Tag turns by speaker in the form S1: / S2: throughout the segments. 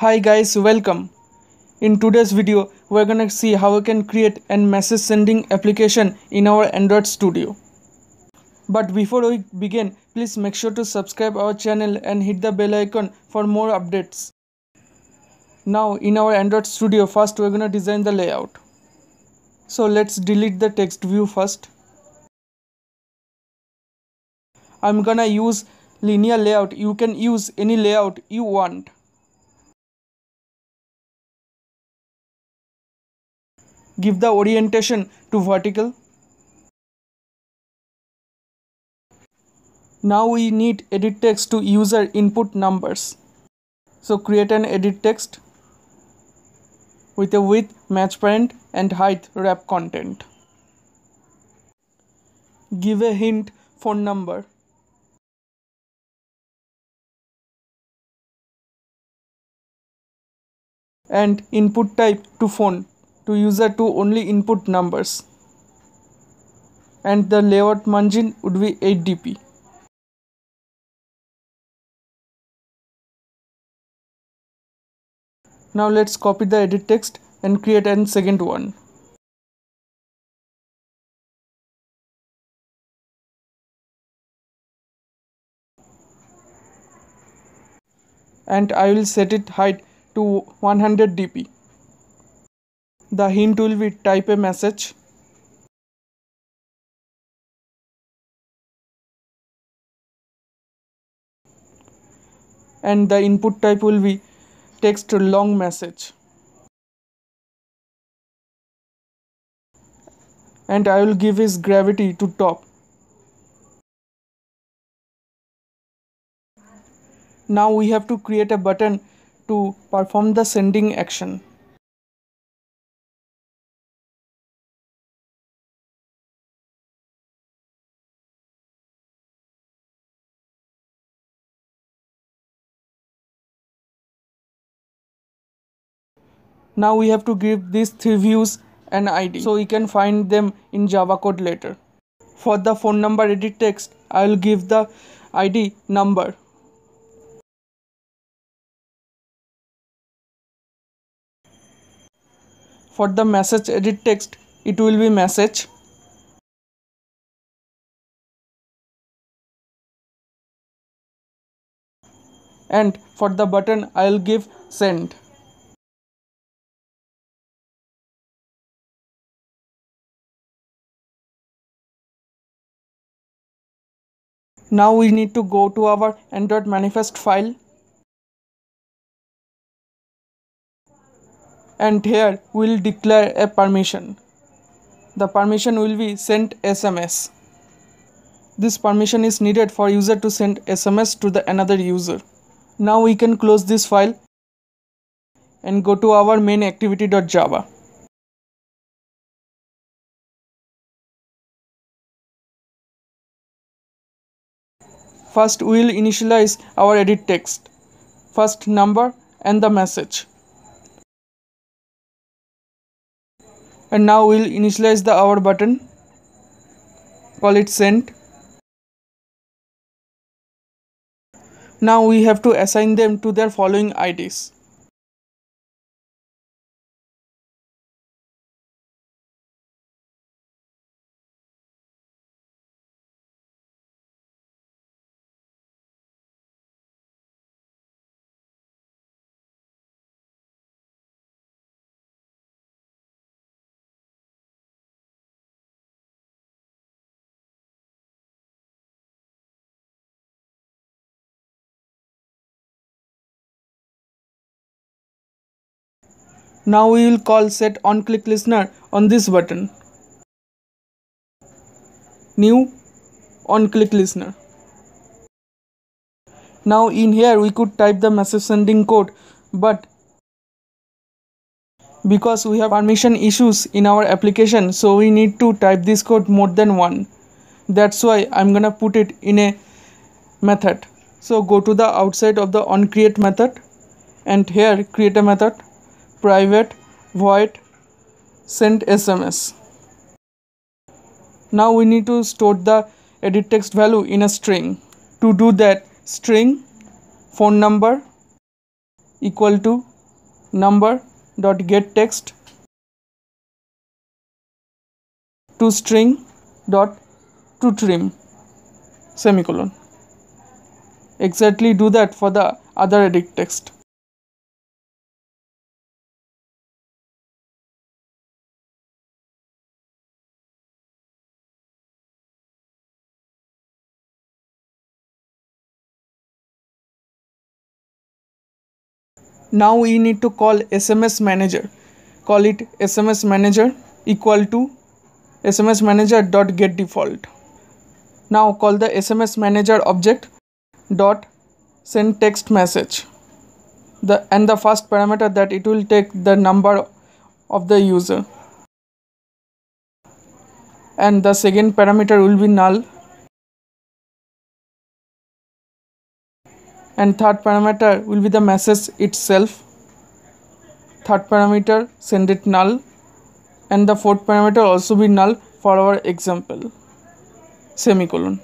S1: Hi guys, welcome. In today's video, we're gonna see how we can create a message sending application in our Android Studio. But before we begin, please make sure to subscribe our channel and hit the bell icon for more updates. Now in our Android Studio, first we're gonna design the layout. So let's delete the text view first. I'm gonna use linear layout. You can use any layout you want. Give the orientation to vertical. Now we need edit text to user input numbers. So create an edit text with a width match parent and height wrap content. Give a hint phone number. And input type to phone to user to only input numbers. And the layout margin would be 8 dp now let's copy the edit text and create a second one. And I will set it height to 100 dp the hint will be type a message. And the input type will be text long message. And I will give his gravity to top. Now we have to create a button to perform the sending action now we have to give these three views an id so we can find them in java code later. For the phone number edit text i will give the id number. For the message edit text it will be message. And for the button i'll give send Now we need to go to our Android manifest file and here we'll declare a permission. The permission will be send SMS. This permission is needed for user to send SMS to the another user. Now we can close this file and go to our main activity.java. First we will initialize our edit text. First number and the message. And now we'll initialize the our button. Call it send. Now we have to assign them to their following IDs. Now we will call set on click listener on this button. New on click listener. Now in here we could type the message sending code but because we have permission issues in our application so we need to type this code more than one that's why i'm gonna put it in a method so go to the outside of the on create method and here create a method private void send sms now we need to store the edit text value in a string. To do that string phone number equal to number dot get text to string dot to trim semicolon. Exactly do that for the other edit text now we need to call sms manager. Call it sms manager equal to sms manager dot get default. Now call the sms manager object dot send text message. The and the first parameter that it will take the number of the user. And the second parameter will be null and third parameter will be the message itself. Third parameter send it null. And the fourth parameter also be null for our example. Semicolon.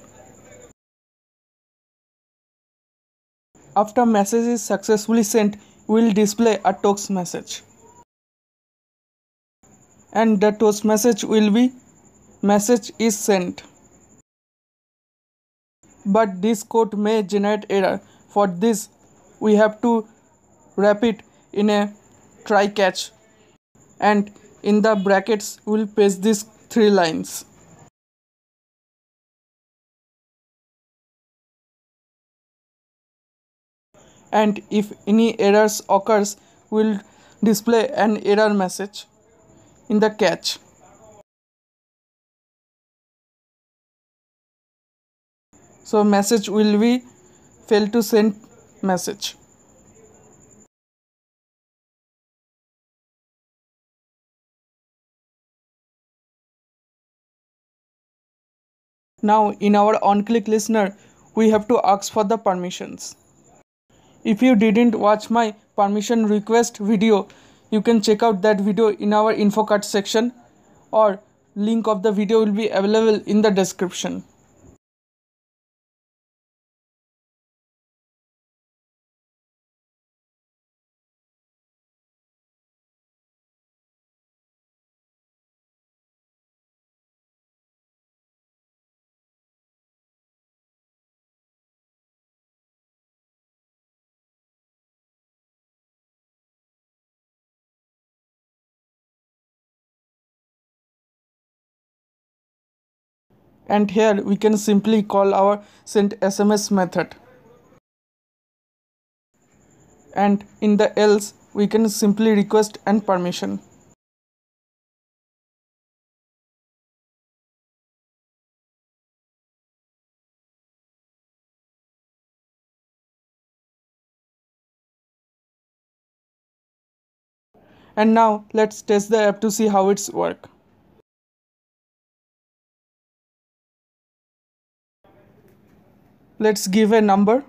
S1: After message is successfully sent we will display a toast message. And the toast message will be message is sent. But this code may generate error for this we have to wrap it in a try catch and in the brackets we'll paste these three lines. And if any errors occurs we'll display an error message in the catch. So message will be fail to send message Now in our on-click listener we have to ask for the permissions. If you didn't watch my permission request video you can check out that video in our info card section or link of the video will be available in the description. And here we can simply call our send sms method. And in the else we can simply request and permission. And now let's test the app to see how it's work let's give a number.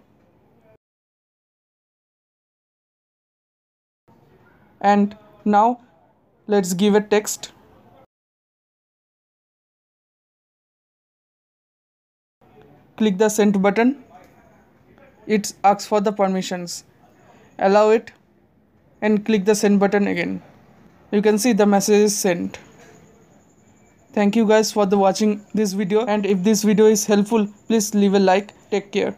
S1: And now let's give a text. Click the send button. It asks for the permissions. Allow it and click the send button again. You can see the message is sent thank you guys for the watching this video. And if this video is helpful please leave a like. Take care